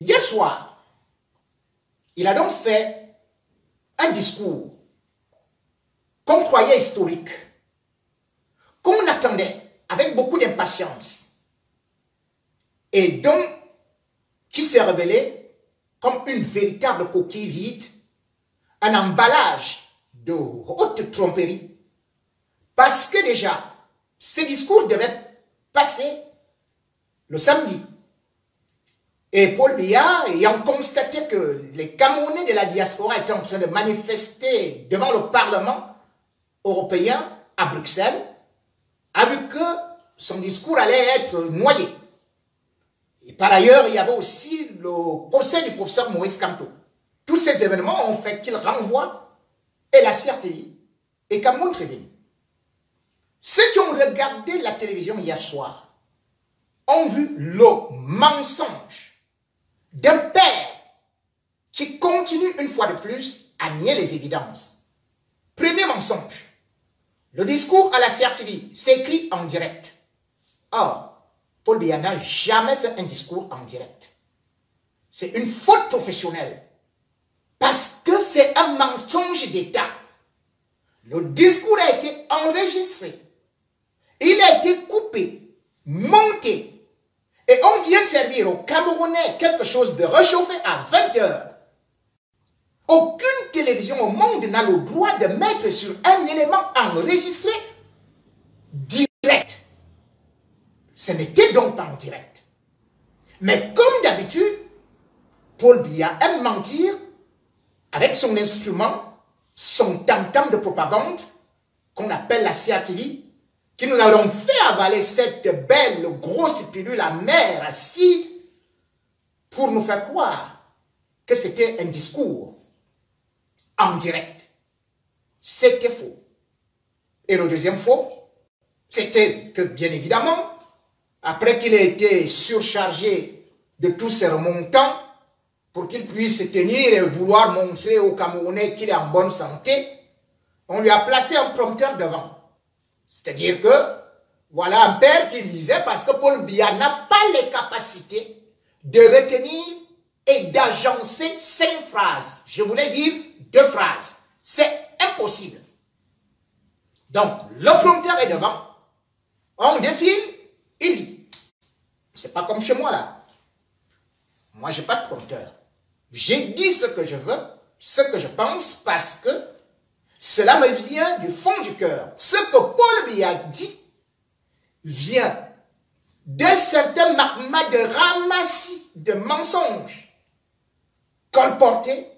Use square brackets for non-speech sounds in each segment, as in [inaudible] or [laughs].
Hier soir, il a donc fait un discours qu'on croyait historique, qu'on attendait avec beaucoup d'impatience, et donc qui s'est révélé comme une véritable coquille vide, un emballage de haute tromperie, parce que déjà, ce discours devait passer le samedi. Et Paul Biya, ayant constaté que les Camerounais de la diaspora étaient en train de manifester devant le Parlement européen à Bruxelles, a vu que son discours allait être noyé. Et par ailleurs, il y avait aussi le procès du professeur Maurice Camto. Tous ces événements ont fait qu'il renvoie et la CRTV et Cameroun Tribune. Ceux qui ont regardé la télévision hier soir ont vu le mensonge d'un père qui continue une fois de plus à nier les évidences. Premier mensonge. Le discours à la CRTV s'écrit en direct. Or, Paul Biya n'a jamais fait un discours en direct. C'est une faute professionnelle. Parce que c'est un mensonge d'État. Le discours a été enregistré. Il a été coupé, monté. Et on vient servir aux Camerounais quelque chose de réchauffé à 20 heures. Aucune télévision au monde n'a le droit de mettre sur un élément enregistré direct. Ce n'était donc pas en direct. Mais comme d'habitude, Paul Biya aime mentir avec son instrument, son tam-tam de propagande qu'on appelle la CRTV, qui nous allons fait avaler cette belle grosse pilule amère acide pour nous faire croire que c'était un discours en direct. C'était faux. Et le deuxième faux, c'était que bien évidemment, après qu'il ait été surchargé de tous ses remontants, pour qu'il puisse se tenir et vouloir montrer aux Camerounais qu'il est en bonne santé, on lui a placé un prompteur devant. C'est-à-dire que, voilà un père qui disait, parce que Paul Biya n'a pas les capacités de retenir et d'agencer cinq phrases. Je voulais dire deux phrases. C'est impossible. Donc, le prompteur est devant. On défile, il lit. C'est pas comme chez moi là. Moi, j'ai pas de prompteur. J'ai dit ce que je veux, ce que je pense, parce que cela me vient du fond du cœur. Ce que Paul Biya dit vient d'un certain magma de ramassis de mensonges colportés,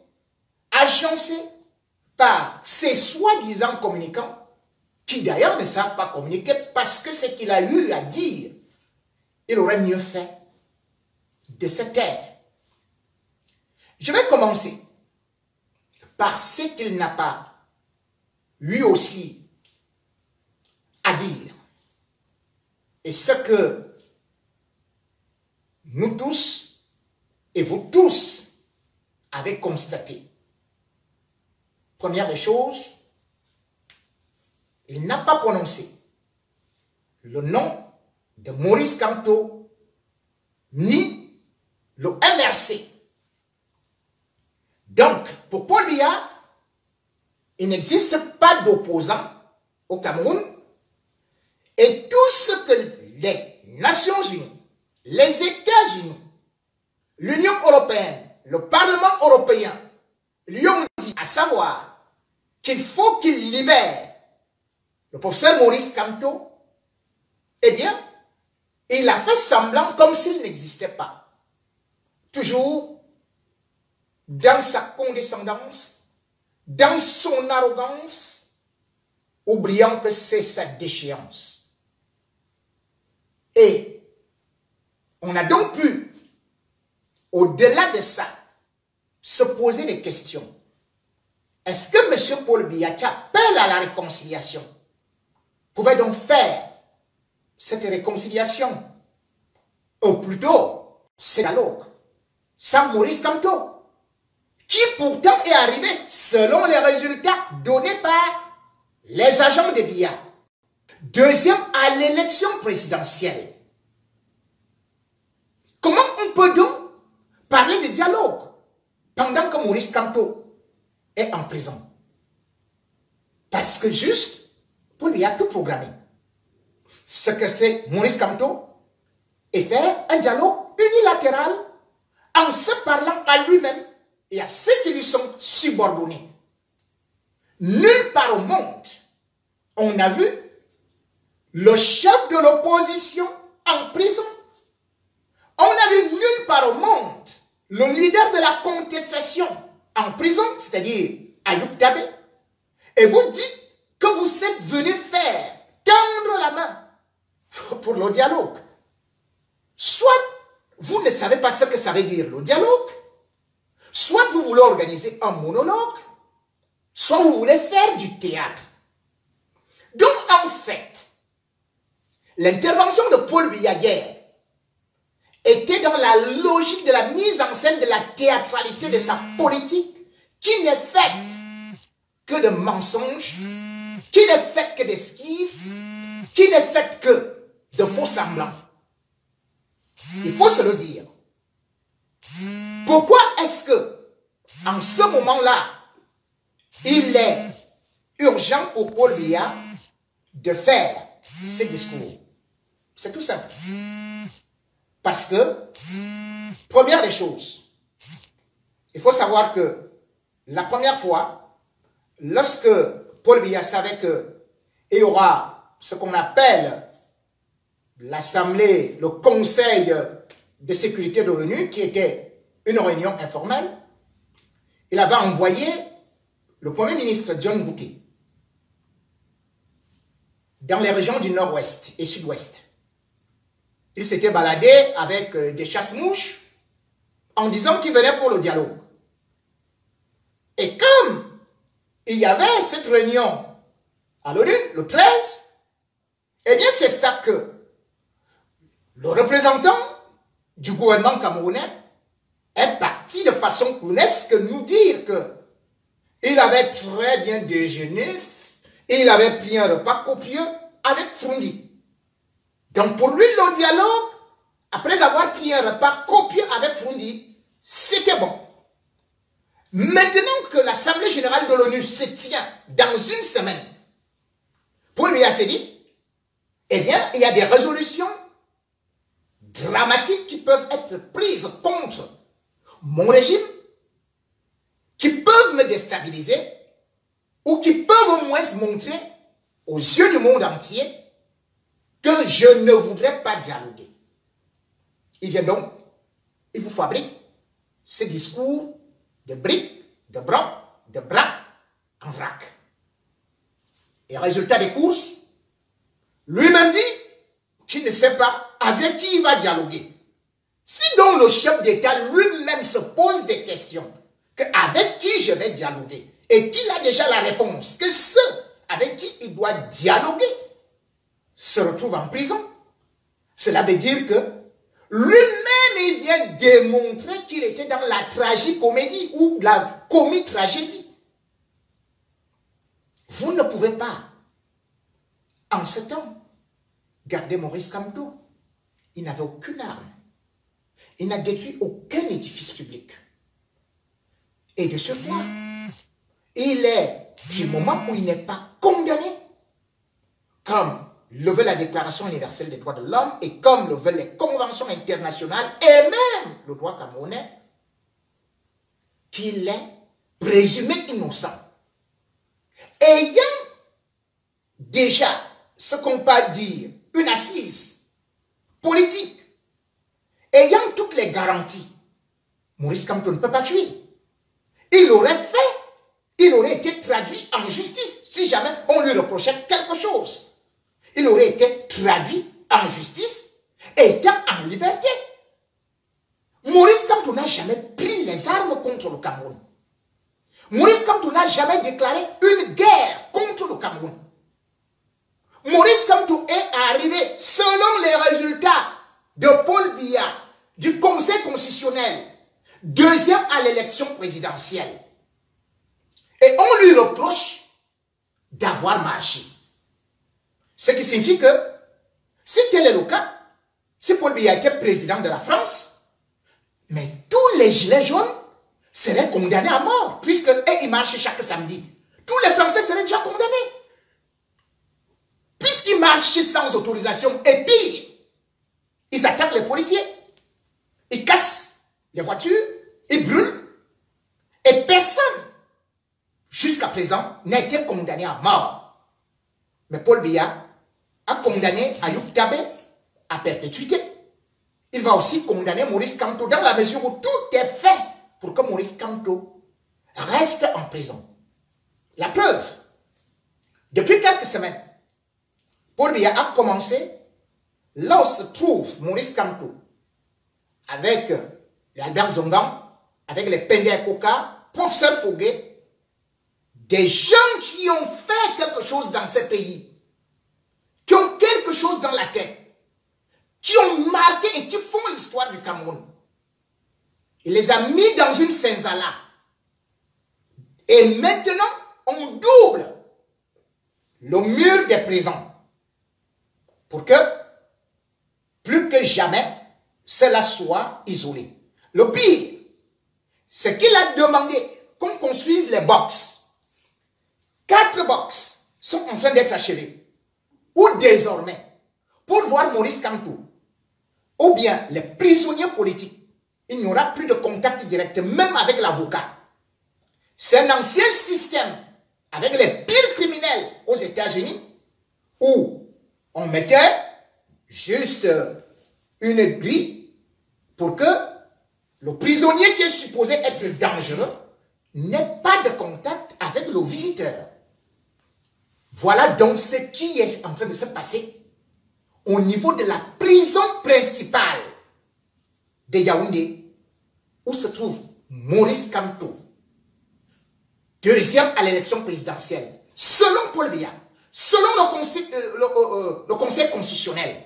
agencés par ces soi-disant communicants qui d'ailleurs ne savent pas communiquer parce que ce qu'il a eu à dire, il aurait mieux fait de se taire. Je vais commencer par ce qu'il n'a pas lui aussi à dire. Et ce que nous tous et vous tous avez constaté. Première des choses, il n'a pas prononcé le nom de Maurice Camteau ni le MRC. Donc, pour Paul Biya, il n'existe pas d'opposant au Cameroun et tout ce que les Nations Unies, les États-Unis, l'Union européenne, le Parlement européen lui ont dit, à savoir qu'il faut qu'il libère le professeur Maurice Camteau, eh bien, il a fait semblant comme s'il n'existait pas. Toujours dans sa condescendance, dans son arrogance, oubliant que c'est sa déchéance. Et on a donc pu, au-delà de ça, se poser des questions. Est-ce que M. Paul Biya, qui appelle à la réconciliation, pouvait donc faire cette réconciliation? Ou plutôt, c'est dialogue, sans Maurice Camteau qui pourtant est arrivé selon les résultats donnés par les agents de BIA. Deuxième, à l'élection présidentielle. Comment on peut donc parler que Maurice Camteau est en prison? Parce que juste, Paul Biya a tout programmé. Ce que c'est Maurice Camteau, et faire un dialogue unilatéral en se parlant à lui-même et à ceux qui lui sont subordonnés. Nulle part au monde, on a vu le chef de l'opposition en prison. On a vu nulle part au monde le leader de la contestation en prison, c'est-à-dire Ayoub Tabé. Et vous dites que vous êtes venu faire tendre la main [laughs] pour le dialogue. Soit vous ne savez pas ce que ça veut dire le dialogue, soit vous voulez organiser un monologue, soit vous voulez faire du théâtre. Donc en fait, l'intervention de Paul Biya était dans la logique de la mise en scène de la théâtralité de sa politique qui n'est faite que de mensonges, qui n'est faite que d'esquives, qui n'est faite que de faux semblants. Il faut se le dire. Pourquoi est-ce que, en ce moment-là, il est urgent pour Paul Biya de faire ces discours? C'est tout simple. Parce que, première des choses, il faut savoir que la première fois, lorsque Paul Biya savait qu'il y aura ce qu'on appelle l'Assemblée, le Conseil de sécurité de l'ONU, qui était une réunion informelle, il avait envoyé le Premier ministre John Bouquet dans les régions du nord-ouest et sud-ouest. Il s'était baladé avec euh, des chasse-mouches en disant qu'il venait pour le dialogue. Et comme il y avait cette réunion à l'ONU, le 13, eh bien c'est ça que le représentant du gouvernement camerounais est parti de façon clownesque nous dire que il avait très bien déjeuné et il avait pris un repas copieux avec Frundi. Donc pour lui, le dialogue, après avoir pris un repas copieux avec Frundi, c'était bon. Maintenant que l'Assemblée générale de l'ONU se tient dans une semaine, pour lui, a dit, eh bien, il y a des résolutions dramatiques qui peuvent être prises contre mon régime, qui peuvent me déstabiliser, ou qui peuvent au moins montrer aux yeux du monde entier que je ne voudrais pas dialoguer. Il vient donc, il vous fabrique ces discours de briques, de bras, de bras en vrac. Et résultat des courses, lui-même dit qu'il ne sait pas avec qui il va dialoguer. Si donc le chef d'État lui-même se pose des questions, que avec qui je vais dialoguer, et qu'il a déjà la réponse, que ceux avec qui il doit dialoguer se retrouve en prison, cela veut dire que lui-même, il vient démontrer qu'il était dans la tragicomédie ou la comi-tragédie. Vous ne pouvez pas, en ce temps, garder Maurice Camteau. Il n'avait aucune arme. Il n'a détruit aucun édifice public. Et de ce point, il est du moment où il n'est pas condamné, comme le veut la Déclaration universelle des droits de l'homme et comme le veulent les conventions internationales et même le droit camerounais, qu'il est présumé innocent. Ayant déjà ce qu'on peut dire une assise politique, ayant toutes les garanties, Maurice Camton ne peut pas fuir. Il aurait fait, il aurait été traduit en justice si jamais on lui reprochait quelque chose il aurait été traduit en justice et étant en liberté. Maurice Kamtou n'a jamais pris les armes contre le Cameroun. Maurice Kamtou n'a jamais déclaré une guerre contre le Cameroun. Maurice Kamtou est arrivé selon les résultats de Paul Biya du Conseil constitutionnel, deuxième à l'élection présidentielle. Et on lui reproche d'avoir marché. Ce qui signifie que, si tel est le cas, si Paul Biya était président de la France, mais tous les gilets jaunes seraient condamnés à mort, puisque et ils marchent chaque samedi. Tous les Français seraient déjà condamnés. Puisqu'ils marchent sans autorisation, et pire, ils attaquent les policiers. Ils cassent les voitures, ils brûlent. Et personne, jusqu'à présent, n'a été condamné à mort. Mais Paul Biya a condamné Ayoub Tabé à perpétuité. Il va aussi condamner Maurice Kamto dans la mesure où tout est fait pour que Maurice Kamto reste en prison. La preuve, depuis quelques semaines, Paul Biya a commencé, là se trouve Maurice Kamto, avec Albert Zongan, avec les Pende Koka, professeur Foguet, des gens qui ont fait quelque chose dans ce pays, qui ont quelque chose dans la tête, qui ont marqué et qui font l'histoire du Cameroun. Il les a mis dans une senzala. Et maintenant, on double le mur des prisons pour que, plus que jamais, cela soit isolé. Le pire, c'est qu'il a demandé qu'on construise les box. Quatre box sont en train d'être achevées. Ou désormais, pour voir Maurice Kantou, ou bien les prisonniers politiques, il n'y aura plus de contact direct, même avec l'avocat. C'est un ancien système avec les pires criminels aux États-Unis où on mettait juste une grille pour que le prisonnier qui est supposé être dangereux n'ait pas de contact avec le visiteur. Voilà donc ce qui est en train de se passer au niveau de la prison principale de Yaoundé, où se trouve Maurice Kamto, deuxième à l'élection présidentielle, selon Paul Biya, selon le conseil, euh, euh, euh, le conseil constitutionnel.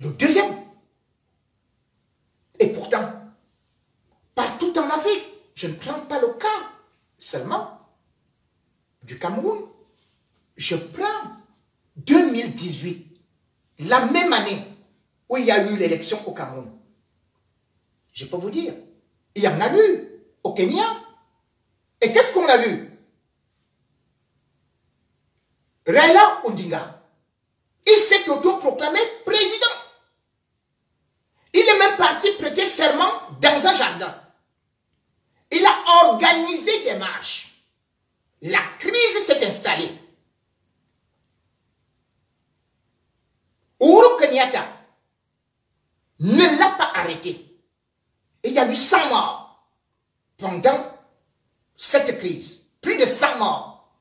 Le deuxième. Et pourtant, partout en Afrique, je ne prends pas le cas seulement du Cameroun. Je prends 2018, la même année où il y a eu l'élection au Cameroun. Je peux vous dire, il y en a eu au Kenya. Et qu'est-ce qu'on a vu? Raila Odinga, il s'est autoproclamé président. Il est même parti prêter serment dans un jardin. Il a organisé des marches. La crise s'est installée. Uhuru Kenyatta ne l'a pas arrêté. il y a eu 100 morts pendant cette crise. Plus de 100 morts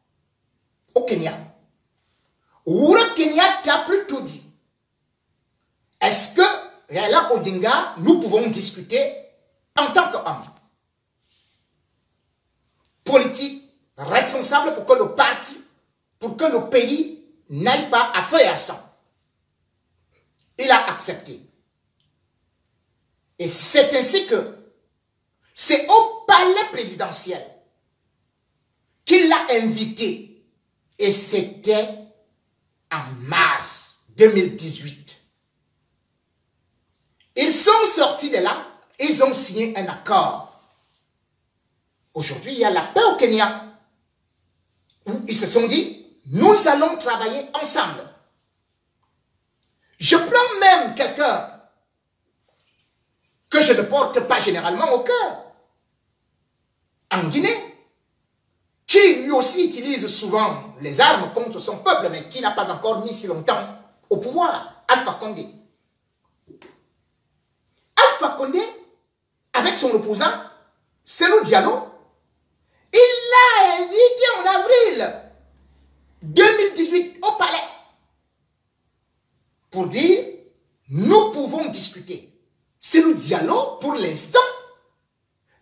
au Kenya. Uhuru Kenyatta a plutôt dit, est-ce que Raila Odinga, nous pouvons discuter en tant qu'homme? Politique, responsable pour que le parti, pour que le pays n'aille pas à feu et à sang. Il a accepté. Et c'est ainsi que c'est au palais présidentiel qu'il l'a invité. Et c'était en mars 2018. Ils sont sortis de là, ils ont signé un accord. Aujourd'hui, il y a la paix au Kenya. Où ils se sont dit, nous allons travailler ensemble. Je prends même quelqu'un que je ne porte pas généralement au cœur. En Guinée, aussi utilise souvent les armes contre son peuple, mais qui n'a pas encore mis si longtemps au pouvoir, Alpha Condé. Alpha Condé, avec son opposant, Selou Diallo, il l'a invité en avril 2018 au palais pour dire, nous pouvons discuter. C'est le dialogue, pour l'instant,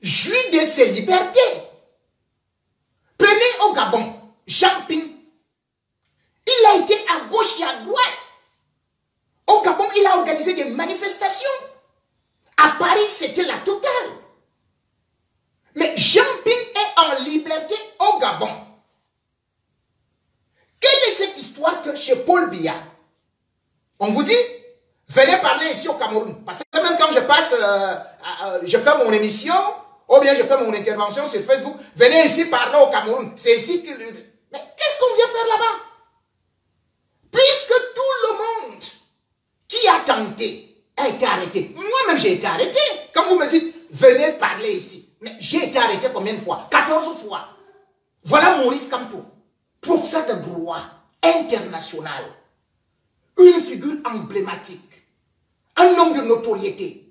jouit de ses libertés. Gabon, Jean Ping. Il a été à gauche et à droite. Au Gabon, il a organisé des manifestations. À Paris, c'était la totale. Mais Jean Ping est en liberté au Gabon. Quelle est cette histoire que chez Paul Biya, on vous dit, venez parler ici au Cameroun. Parce que même quand je passe euh, euh, je fais mon émission, ou bien je fais mon intervention sur Facebook, venez ici parler au Cameroun. C'est ici que... Mais qu'est-ce qu'on vient faire là-bas? Puisque tout le monde qui a tenté a été arrêté. Moi-même, j'ai été arrêté. Quand vous me dites, venez parler ici. Mais j'ai été arrêté combien de fois? 14 fois. Voilà Maurice Campo, professeur de droit international, une figure emblématique, un homme de notoriété,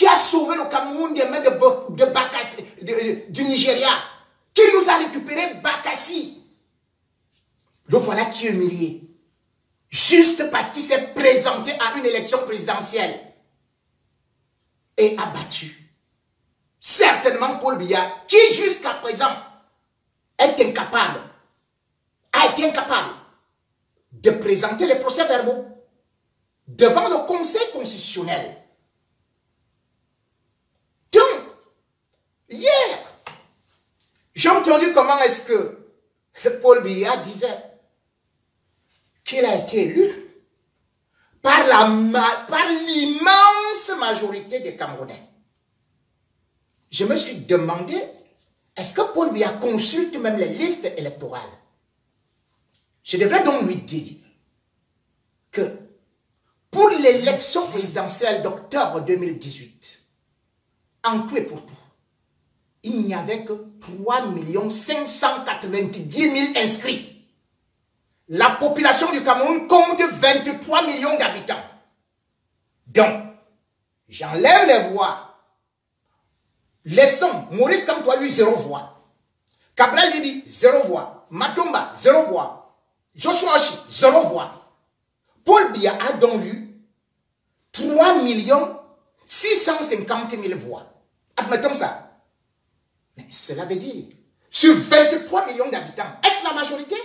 qui a sauvé le Cameroun des mains de, du Nigeria, qui nous a récupéré? Bakassi. Le voilà qui est humilié. Juste parce qu'il s'est présenté à une élection présidentielle et a battu. Certainement Paul Biya, qui jusqu'à présent est incapable, a été incapable de présenter les procès-verbaux devant le Conseil constitutionnel. Donc, hier, j'ai entendu comment est-ce que Paul Biya disait qu'il a été élu par l'immense majorité des Camerounais. Je me suis demandé, est-ce que Paul Biya consulte même les listes électorales? Je devrais donc lui dire que pour l'élection présidentielle d'octobre 2018, en tout et pour tout, il n'y avait que 3 590 000 inscrits. La population du Cameroun compte 23 millions d'habitants. Donc, j'enlève les voix. Laissons Maurice Kamtoa eu zéro voix. Cabral lui dit zéro voix. Matumba, zéro voix. Joshua Oshi, zéro voix. Paul Biya a donc eu 3 650 000 voix. Admettons ça. Mais cela veut dire, sur 23 millions d'habitants, est-ce la majorité?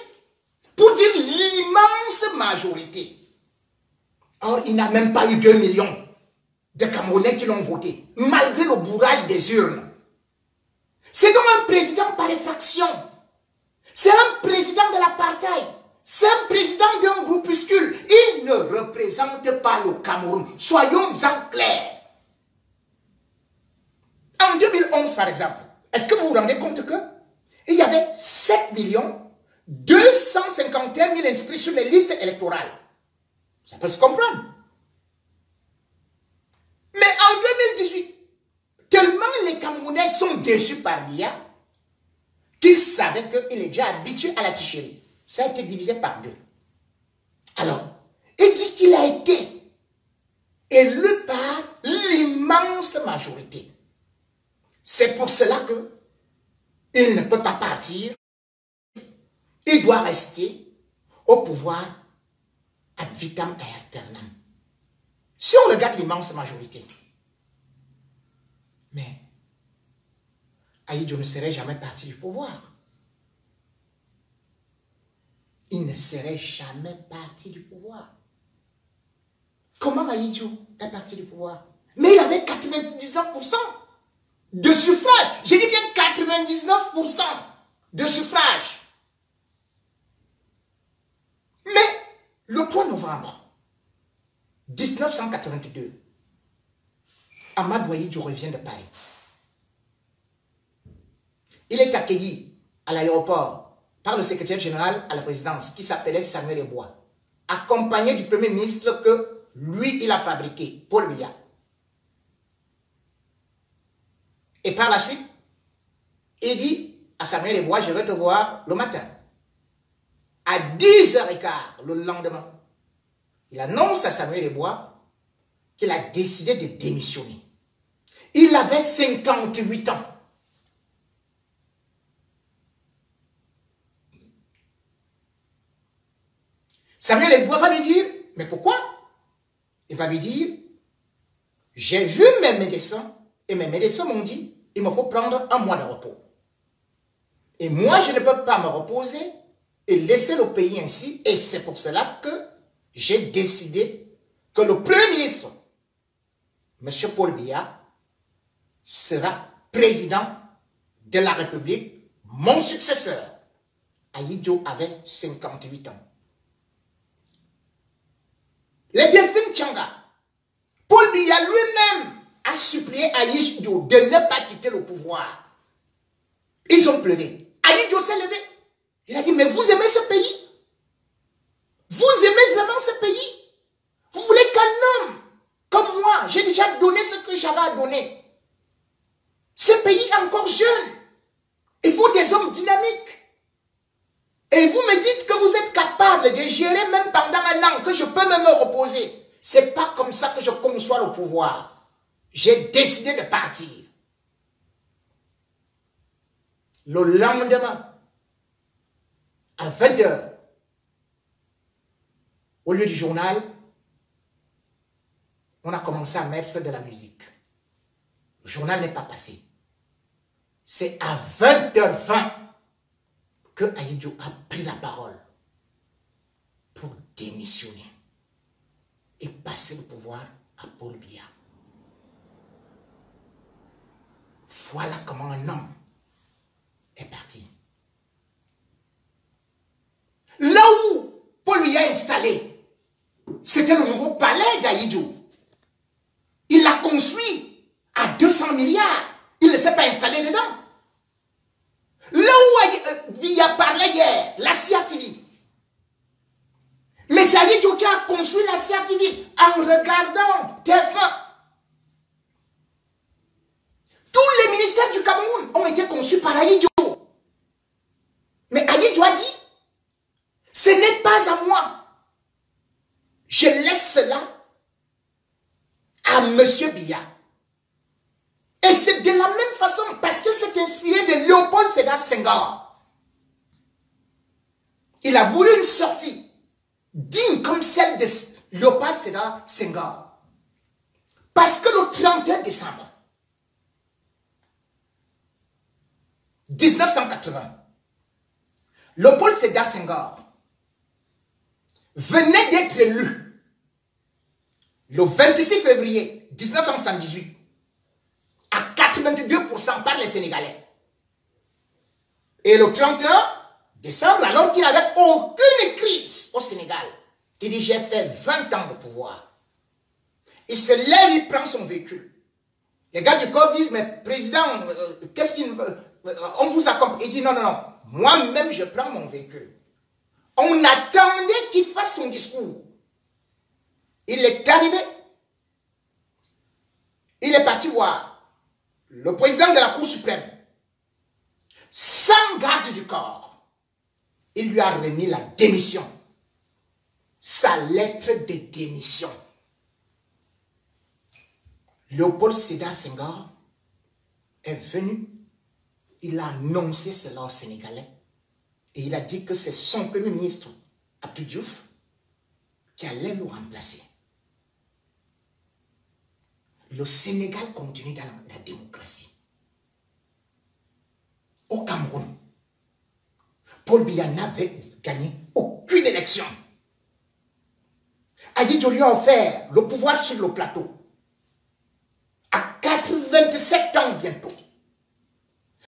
Pour dire l'immense majorité. Or, il n'a même pas eu 2 millions de Camerounais qui l'ont voté, malgré le bourrage des urnes. C'est donc un président par effraction. C'est un président de l'apartheid. C'est un président d'un groupuscule. Il ne représente pas le Cameroun. Soyons-en clairs. En 2011, par exemple, est-ce que vous vous rendez compte que il y avait 7 millions 251 000 inscrits sur les listes électorales? Ça peut se comprendre. Mais en 2018, tellement les Camerounais sont déçus par l'IA qu'ils savaient qu'il est déjà habitué à la ticherie ça a été divisé par deux. Alors, il dit qu'il a été élu par l'immense majorité. C'est pour cela que il ne peut pas partir. Il doit rester au pouvoir ad vitam aeternam. Si on regarde l'immense majorité, mais Aïdjo ne serait jamais parti du pouvoir il ne serait jamais parti du pouvoir. Comment Maïdjou est parti du pouvoir? Mais il avait 99% de suffrage. J'ai dit bien 99% de suffrage. Mais le 3 novembre 1982, Ahmad Ouaïdjou revient de Paris. Il est accueilli à l'aéroport par le secrétaire général à la présidence qui s'appelait Samuel Ebois, accompagné du premier ministre que lui, il a fabriqué, Paul Biya. Et par la suite, il dit à Samuel Ebois, je vais te voir le matin. À 10h15 le lendemain, il annonce à Samuel Ebois qu'il a décidé de démissionner. Il avait 58 ans. Samuel Ebois va lui dire, mais pourquoi? Il va lui dire, j'ai vu mes médecins et mes médecins m'ont dit, il me faut prendre un mois de repos. Et moi, je ne peux pas me reposer et laisser le pays ainsi. Et c'est pour cela que j'ai décidé que le Premier ministre, M. Paul Biya, sera président de la République, mon successeur. Aïdjo avait 58 ans. Les Delphine Tchanga, Paul Biya lui-même supplié prié Aïdjo de ne pas quitter le pouvoir. Ils ont pleuré. Aïdjo s'est levé. Il a dit, mais vous aimez ce pays? Vous aimez vraiment ce pays? Vous voulez qu'un homme comme moi, j'ai déjà donné ce que j'avais à donner. Ce pays est encore jeune. Il faut des hommes dynamiques. Et vous me dites que vous êtes capable de gérer même pendant un an, que je peux même me reposer. C'est pas comme ça que je conçois le pouvoir. J'ai décidé de partir. Le lendemain, à 20h, au lieu du journal, on a commencé à mettre de la musique. Le journal n'est pas passé. C'est à 20h20 que Aïdjo a pris la parole pour démissionner et passer le pouvoir à Paul Biya. Voilà comment un homme est parti. Là où Paul Biya est installé, c'était le nouveau palais d'Aïdjo. Il l'a construit à 200 milliards. Il ne s'est pas installé dedans. Là où Via parlait hier, la CRTV. Mais c'est Aïdjo qui a construit la CRTV en regardant TF1. Tous les ministères du Cameroun ont été conçus par Aïdjo. Mais Aïdjo a dit, ce n'est pas à moi. Je laisse cela à M. Biya. Et c'est de la même façon, parce qu'il s'est inspiré de Léopold Sédar Senghor. Il a voulu une sortie digne comme celle de Léopold Sédar Senghor. Parce que le 31 décembre 1980, Léopold Sédar Senghor venait d'être élu le 26 février 1978 à 82% par les Sénégalais. Et le 31 décembre, alors qu'il n'avait aucune crise au Sénégal, il dit j'ai fait 20 ans de pouvoir. Il se lève, il prend son véhicule. Les gars du corps disent, mais président, euh, qu'est-ce qu'il... Euh, on vous accompagne. Il dit, non, non, non, moi-même je prends mon véhicule. On attendait qu'il fasse son discours. Il est arrivé. Il est parti voir le président de la Cour suprême. Sans garde du corps, il lui a remis la démission. Sa lettre de démission. Léopold Sédar Senghor est venu. Il a annoncé cela aux Sénégalais. Et il a dit que c'est son premier ministre, Abdou Diouf, qui allait le remplacer. Le Sénégal continue dans la démocratie. Au Cameroun, Paul Biya n'avait gagné aucune élection. Aïdjo lui a offert le pouvoir sur le plateau. À 87 ans bientôt.